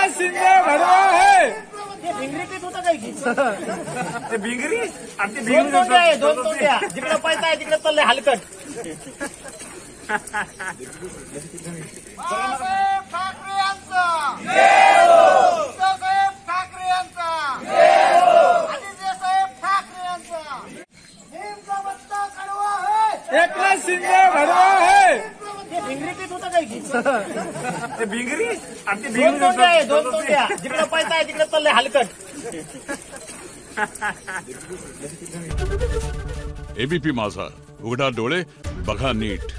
एकनाथ शिंदे भरवा आहे भिंगरी आमची दोन तोंड्या दोन तोंड्या जिकडे पैसा आहे तिकडे चाललंय हलकट. एकनाथ शिंदे भरवा आहे ते भिंगरी? आणि ती दोन भिंगरी तोंड्या आहे दोन तोंड्या जिकडे पैसा आहे तिकडे चाललंय हलकट. एबीपी माझा. उघडा डोळे बघा नीट.